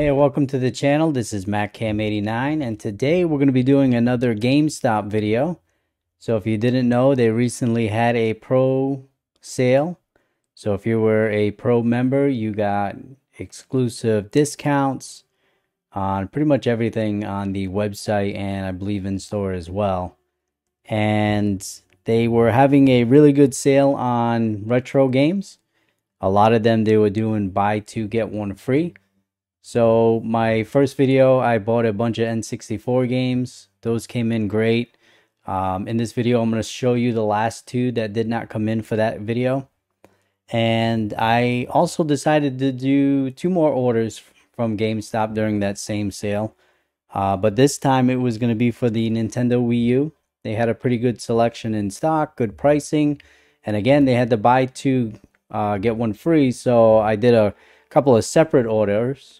Hey, welcome to the channel. This is Matcam89 and today we're going to be doing another GameStop video. So if you didn't know, they recently had a pro sale. So if you were a pro member, you got exclusive discounts on pretty much everything on the website and I believe in store as well. And they were having a really good sale on retro games. A lot of them they were doing buy two get one free. So my first video, I bought a bunch of N64 games. Those came in great. Um, in this video, I'm going to show you the last two that did not come in for that video. And I also decided to do two more orders from GameStop during that same sale. Uh, but this time it was going to be for the Nintendo Wii U. They had a pretty good selection in stock, good pricing. And again, they had to buy two, uh, get one free. So I did a couple of separate orders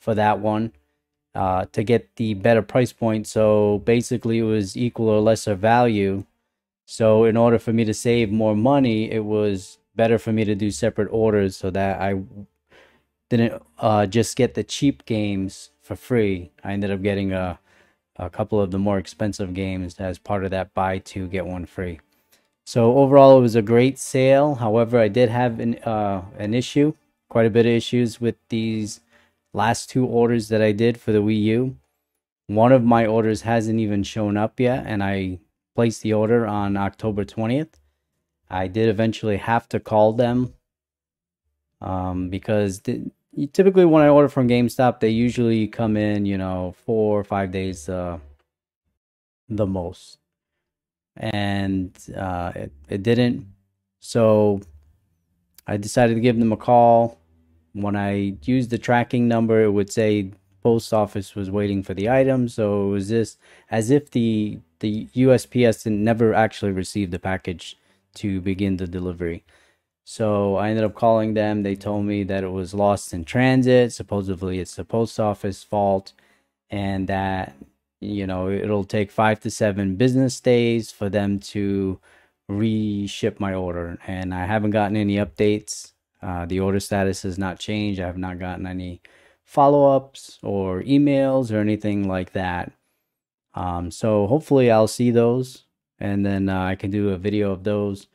for that one uh, to get the better price point. So basically, it was equal or lesser value. So in order for me to save more money, it was better for me to do separate orders so that I didn't uh, just get the cheap games for free. I ended up getting a, a couple of the more expensive games as part of that buy two get one free. So overall, it was a great sale. However, I did have an uh, an issue, quite a bit of issues with these last two orders that I did for the Wii U. One of my orders hasn't even shown up yet, and I placed the order on October 20th. I did eventually have to call them um, because the, typically when I order from GameStop, they usually come in, you know, four or five days uh, the most. And uh, it, it didn't. So I decided to give them a call when I used the tracking number, it would say post office was waiting for the item. So it was this as if the the USPS never actually received the package to begin the delivery. So I ended up calling them. They told me that it was lost in transit. Supposedly it's the post office fault, and that you know it'll take five to seven business days for them to reship my order. And I haven't gotten any updates uh, the order status has not changed. I have not gotten any follow ups or emails or anything like that. Um, so hopefully I'll see those and then uh, I can do a video of those.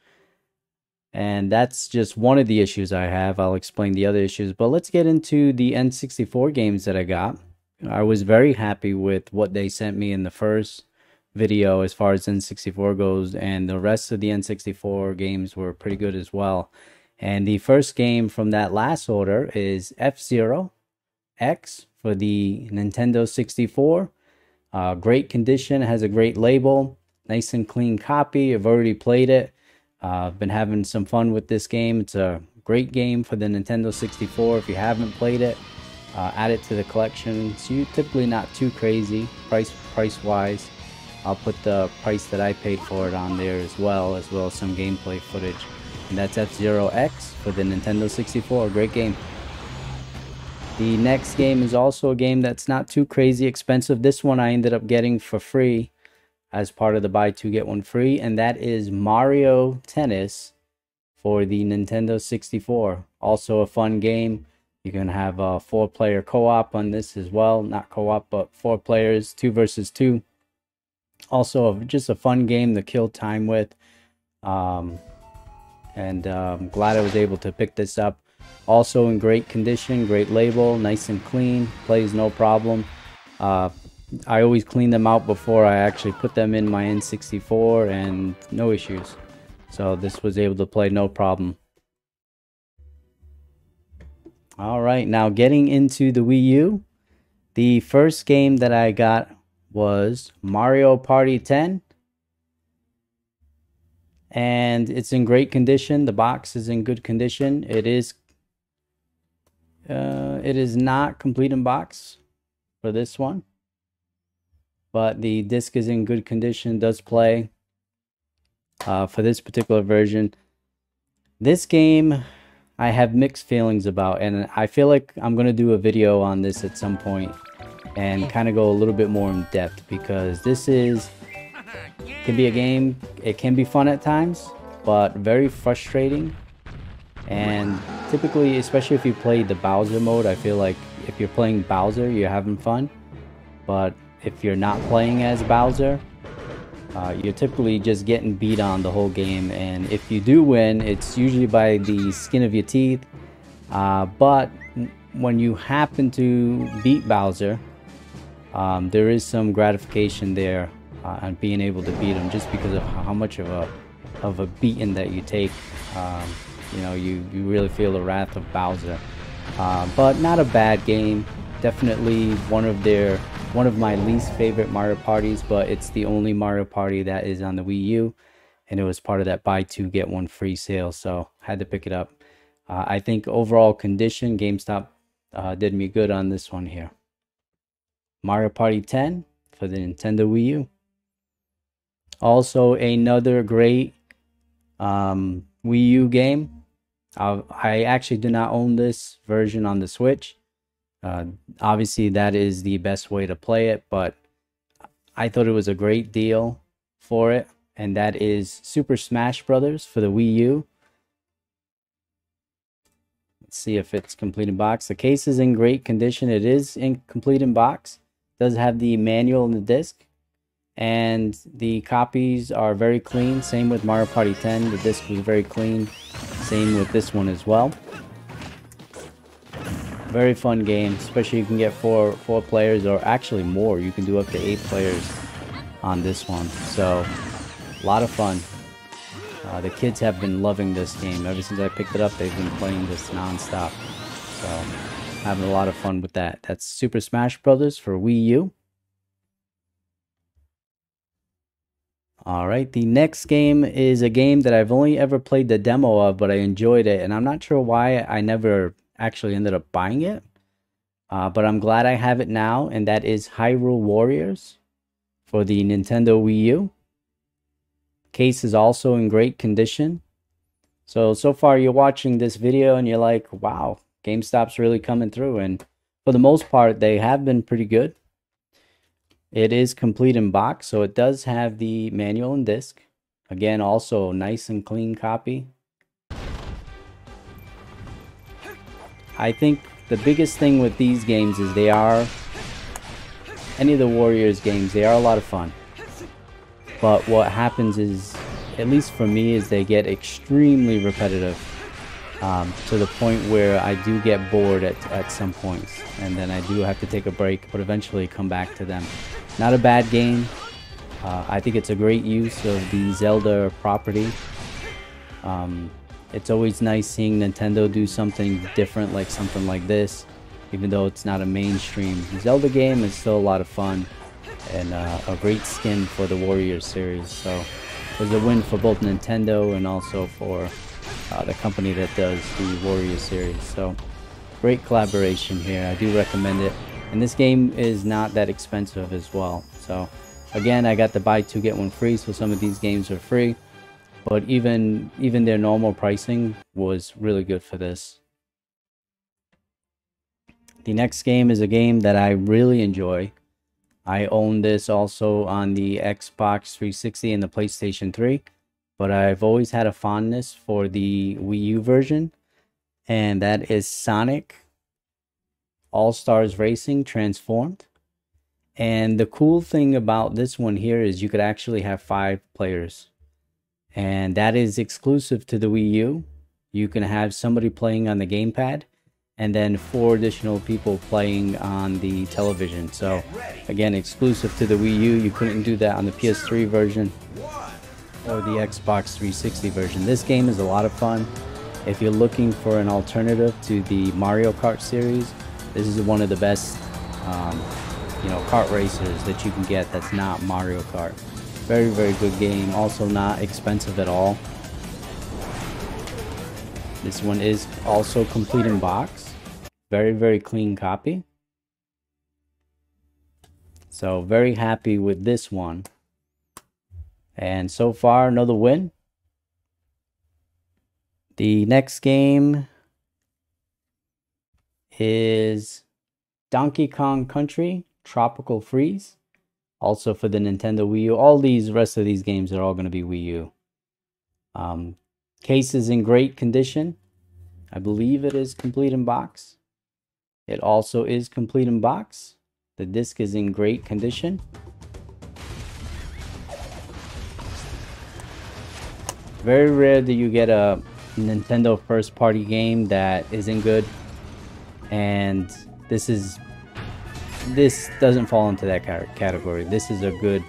And that's just one of the issues I have. I'll explain the other issues. But let's get into the N64 games that I got. I was very happy with what they sent me in the first video as far as N64 goes, and the rest of the N64 games were pretty good as well. And the first game from that last order is F Zero X for the Nintendo 64. Uh, great condition, has a great label, nice and clean copy. I've already played it. Uh, I've been having some fun with this game. It's a great game for the Nintendo 64. If you haven't played it, uh, add it to the collection. It's typically not too crazy price price wise. I'll put the price that I paid for it on there as well, as well as some gameplay footage. And that's F-Zero X for the Nintendo 64. Great game. The next game is also a game that's not too crazy expensive. This one I ended up getting for free as part of the buy two get one free, and that is Mario Tennis for the Nintendo 64. Also a fun game. You can have a four player co op on this as well. Not co op, but four players, two versus two. Also, just a fun game to kill time with. Um, and I'm glad I was able to pick this up. Also in great condition, great label, nice and clean, plays no problem. Uh, I always clean them out before I actually put them in my N64 and no issues. So this was able to play no problem. All right, now getting into the Wii U. The first game that I got was Mario Party 10 and it's in great condition. The box is in good condition. It is uh, it is not complete in box for this one, but the disc is in good condition. Does play uh, for this particular version. This game I have mixed feelings about, and I feel like I'm gonna do a video on this at some point and kind of go a little bit more in depth because this is can be a game, it can be fun at times, but very frustrating. And typically, especially if you play the Bowser mode, I feel like if you're playing Bowser, you're having fun. But if you're not playing as Bowser, uh, you're typically just getting beat on the whole game. And if you do win, it's usually by the skin of your teeth. Uh, but when you happen to beat Bowser, um, there is some gratification there uh, on being able to beat them just because of how much of a of a beating that you take. Um, you know, you, you really feel the wrath of Bowser. Uh, but not a bad game. Definitely one of their one of my least favorite Mario parties, but it's the only Mario party that is on the Wii U, and it was part of that buy two get one free sale, so had to pick it up. Uh, I think overall condition, GameStop uh, did me good on this one here. Mario Party 10 for the Nintendo Wii U. Also, another great um, Wii U game. I actually do not own this version on the Switch. Uh, obviously, that is the best way to play it, but I thought it was a great deal for it, and that is Super Smash Brothers for the Wii U. Let's see if it's complete in box. The case is in great condition. It is in complete in box does have the manual and the disc and the copies are very clean. Same with Mario Party 10 the disc was very clean. Same with this one as well. Very fun game especially you can get four four players or actually more. You can do up to eight players on this one. So a lot of fun. Uh, the kids have been loving this game. Ever since I picked it up they've been playing this non-stop. So having a lot of fun with that. That's Super Smash Brothers for Wii U. All right, the next game is a game that I've only ever played the demo of, but I enjoyed it, and I'm not sure why I never actually ended up buying it. Uh, but I'm glad I have it now, and that is Hyrule Warriors for the Nintendo Wii U. Case is also in great condition. So, so far you're watching this video and you're like, wow, GameStop's really coming through, and for the most part, they have been pretty good. It is complete in box, so it does have the manual and disc. Again, also nice and clean copy. I think the biggest thing with these games is they are, any of the Warriors games, they are a lot of fun. But what happens is, at least for me, is they get extremely repetitive um, to the point where I do get bored at, at some points and then I do have to take a break but eventually come back to them. Not a bad game. Uh, I think it's a great use of the Zelda property. Um, it's always nice seeing Nintendo do something different like something like this even though it's not a mainstream Zelda game it's still a lot of fun and uh, a great skin for the Warriors series so it was a win for both Nintendo and also for uh, the company that does the Warrior series. So great collaboration here. I do recommend it. And this game is not that expensive as well. So again, I got the buy two get one free. So some of these games are free. But even even their normal pricing was really good for this. The next game is a game that I really enjoy. I own this also on the Xbox 360 and the PlayStation 3 but I've always had a fondness for the Wii U version, and that is Sonic All Stars Racing Transformed. And the cool thing about this one here is you could actually have five players, and that is exclusive to the Wii U. You can have somebody playing on the gamepad and then four additional people playing on the television. So, again, exclusive to the Wii U. You couldn't do that on the PS3 version or the Xbox 360 version. This game is a lot of fun. If you're looking for an alternative to the Mario Kart series, this is one of the best, um, you know, kart racers that you can get that's not Mario Kart. Very, very good game. Also not expensive at all. This one is also complete in box. Very, very clean copy. So very happy with this one. And so far, another win. The next game is Donkey Kong Country Tropical Freeze. Also for the Nintendo Wii U. All these rest of these games are all going to be Wii U. Um, case is in great condition. I believe it is complete in box. It also is complete in box. The disc is in great condition. Very rare that you get a Nintendo first party game that isn't good. And this is this doesn't fall into that category. This is a good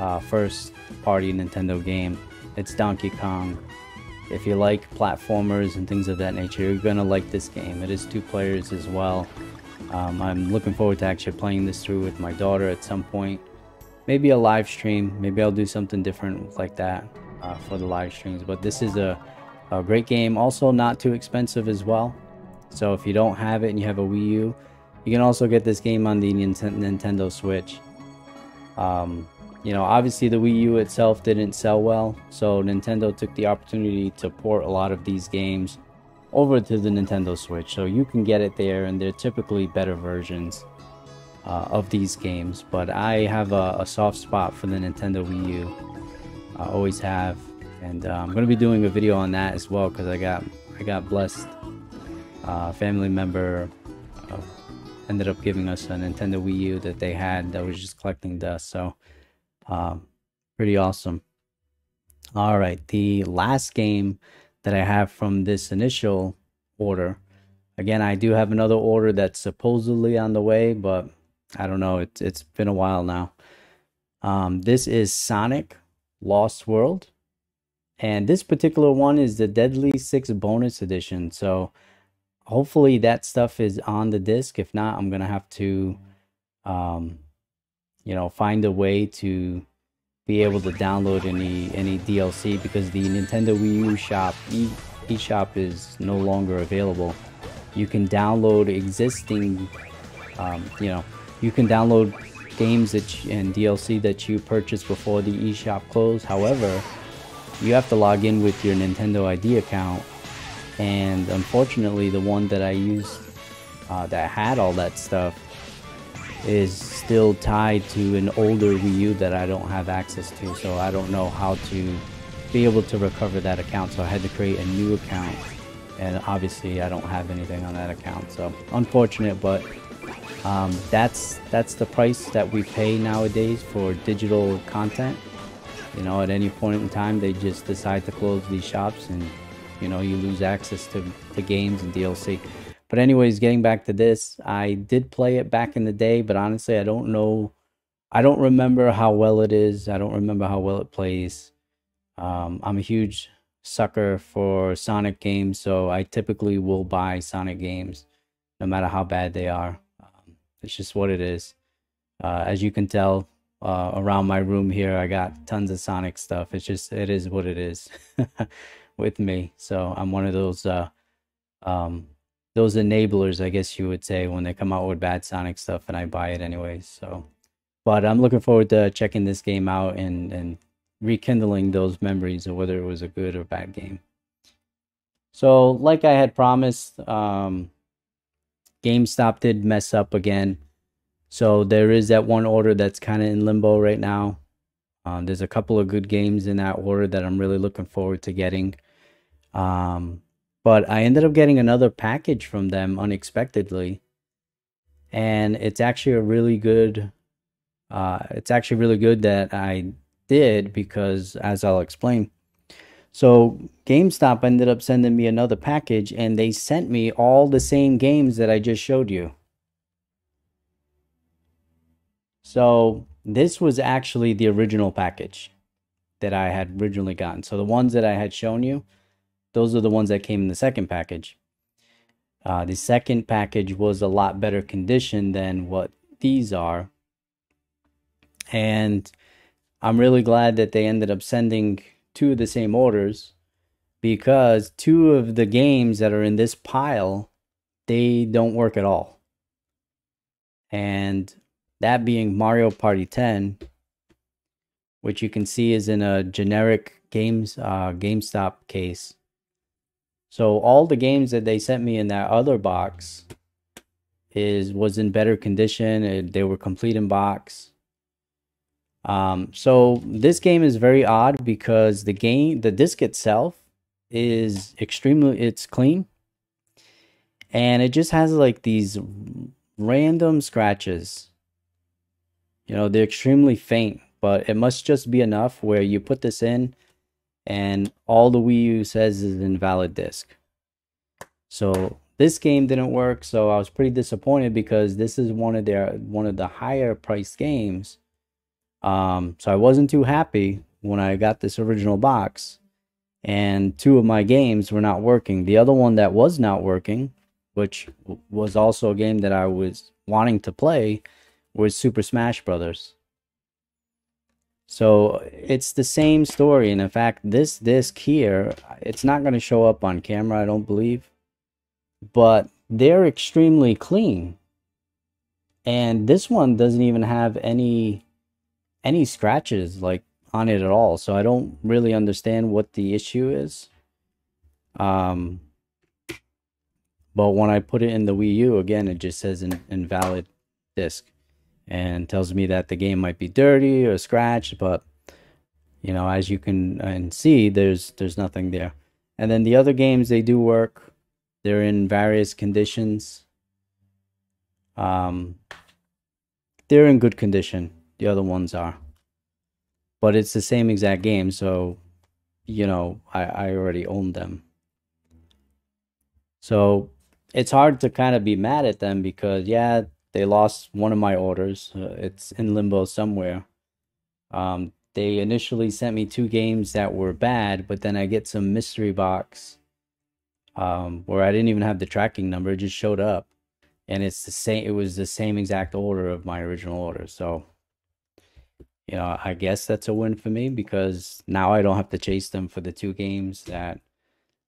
uh, first party Nintendo game. It's Donkey Kong. If you like platformers and things of that nature, you're gonna like this game. It is two players as well. Um, I'm looking forward to actually playing this through with my daughter at some point. Maybe a live stream. Maybe I'll do something different like that uh, for the live streams. But this is a, a great game. Also not too expensive as well. So if you don't have it and you have a Wii U, you can also get this game on the Nintendo Switch. Um, you know, obviously the Wii U itself didn't sell well, so Nintendo took the opportunity to port a lot of these games over to the Nintendo Switch. So you can get it there, and they're typically better versions uh, of these games. But I have a, a, soft spot for the Nintendo Wii U. I always have, and uh, I'm going to be doing a video on that as well because I got I got blessed. Uh, family member uh, ended up giving us a Nintendo Wii U that they had that was just collecting dust. So um, pretty awesome. All right, the last game that I have from this initial order. Again, I do have another order that's supposedly on the way, but I don't know. It's it's been a while now. Um, this is Sonic Lost World, and this particular one is the Deadly Six bonus edition. So hopefully that stuff is on the disc. If not, I'm gonna have to, um, you know, find a way to be able to download any any DLC because the Nintendo Wii U shop e eShop is no longer available. You can download existing, um, you know, you can download games that you, and DLC that you purchased before the eShop closed. However, you have to log in with your Nintendo ID account, and unfortunately, the one that I used uh, that had all that stuff is still tied to an older Wii U that I don't have access to, so I don't know how to be able to recover that account. So I had to create a new account, and obviously I don't have anything on that account. So unfortunate, but um, that's that's the price that we pay nowadays for digital content. You know, at any point in time, they just decide to close these shops, and you know you lose access to the games and DLC. But anyways, getting back to this, I did play it back in the day, but honestly, I don't know. I don't remember how well it is. I don't remember how well it plays. Um, I'm a huge sucker for Sonic games, so I typically will buy Sonic games, no matter how bad they are. It's just what it is. Uh, as you can tell, uh, around my room here, I got tons of Sonic stuff. It's just it is what it is with me. So I'm one of those uh, um, those enablers, I guess you would say, when they come out with bad Sonic stuff, and I buy it anyways. So, but I'm looking forward to checking this game out and and rekindling those memories of whether it was a good or bad game. So, like I had promised, um, GameStop did mess up again. So there is that one order that's kind of in limbo right now. Uh, there's a couple of good games in that order that I'm really looking forward to getting. Um, but I ended up getting another package from them unexpectedly. And it's actually a really good uh, it's actually really good that I did because as I'll explain. So GameStop ended up sending me another package and they sent me all the same games that I just showed you. So this was actually the original package that I had originally gotten. So the ones that I had shown you, those are the ones that came in the second package. Uh, the second package was a lot better condition than what these are. And I'm really glad that they ended up sending two of the same orders because two of the games that are in this pile, they don't work at all. And that being Mario Party 10, which you can see is in a generic games uh, GameStop case so all the games that they sent me in that other box is was in better condition. It, they were complete in box. Um, so this game is very odd because the game, the disc itself, is extremely it's clean. and it just has like these random scratches. You know, they're extremely faint, but it must just be enough where you put this in and all the Wii U says is invalid disk. So this game didn't work, so I was pretty disappointed because this is one of their one of the higher priced games. Um, so I wasn't too happy when I got this original box, and two of my games were not working. The other one that was not working, which was also a game that I was wanting to play, was Super Smash Brothers. So it's the same story, and in fact, this disc here, it's not going to show up on camera, I don't believe but they're extremely clean. And this one doesn't even have any any scratches like on it at all. So I don't really understand what the issue is. Um but when I put it in the Wii U again it just says an invalid disk and tells me that the game might be dirty or scratched, but you know, as you can and see there's there's nothing there. And then the other games they do work they're in various conditions. Um, they're in good condition. The other ones are. But it's the same exact game, so, you know, I, I already own them. So it's hard to kind of be mad at them because, yeah, they lost one of my orders. Uh, it's in limbo somewhere. Um, they initially sent me two games that were bad, but then I get some mystery box um, where I didn't even have the tracking number; it just showed up, and it's the same. It was the same exact order of my original order. So, you know, I guess that's a win for me because now I don't have to chase them for the two games that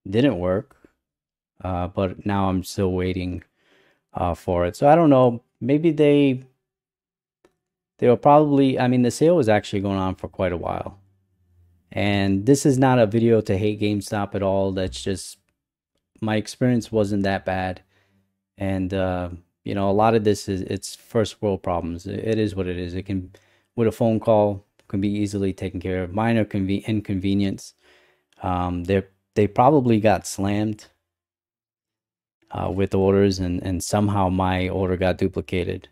didn't work. Uh, but now I'm still waiting uh, for it. So I don't know. Maybe they they were probably. I mean, the sale was actually going on for quite a while. And this is not a video to hate GameStop at all. That's just my experience wasn't that bad, and uh, you know a lot of this is it's first world problems. It is what it is. It can with a phone call can be easily taken care of. Minor conve- inconvenience. Um, they they probably got slammed uh, with orders, and and somehow my order got duplicated.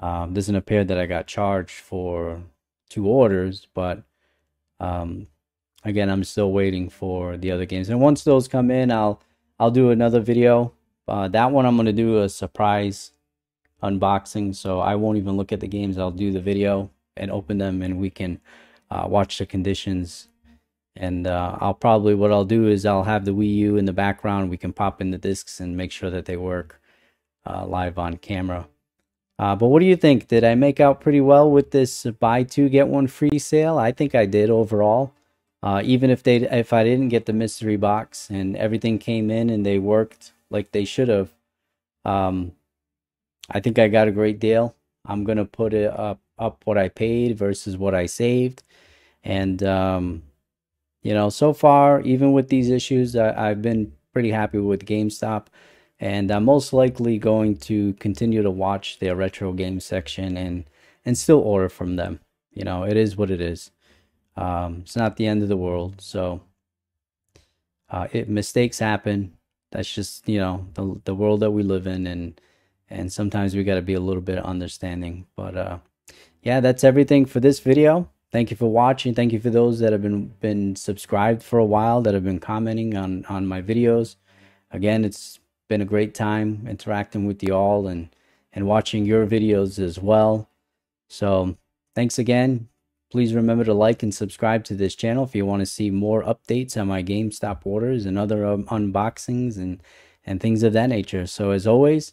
Um, doesn't appear that I got charged for two orders, but um, again, I'm still waiting for the other games. And once those come in, I'll I'll do another video. Uh, that one I'm going to do a surprise unboxing. So I won't even look at the games. I'll do the video and open them and we can uh, watch the conditions. And uh, I'll probably, what I'll do is I'll have the Wii U in the background. We can pop in the discs and make sure that they work uh, live on camera. Uh, but what do you think? Did I make out pretty well with this buy two, get one free sale? I think I did overall. Uh, even if they if I didn't get the mystery box and everything came in and they worked like they should have, um, I think I got a great deal. I'm gonna put it up up what I paid versus what I saved, and um, you know, so far even with these issues, I, I've been pretty happy with GameStop, and I'm most likely going to continue to watch their retro game section and and still order from them. You know, it is what it is. Um, it's not the end of the world. So uh, it mistakes happen. That's just you know the the world that we live in, and and sometimes we got to be a little bit understanding. But uh, yeah, that's everything for this video. Thank you for watching. Thank you for those that have been been subscribed for a while that have been commenting on on my videos. Again, it's been a great time interacting with you all and and watching your videos as well. So thanks again. Please remember to like and subscribe to this channel if you want to see more updates on my GameStop orders and other um, unboxings and, and things of that nature. So as always,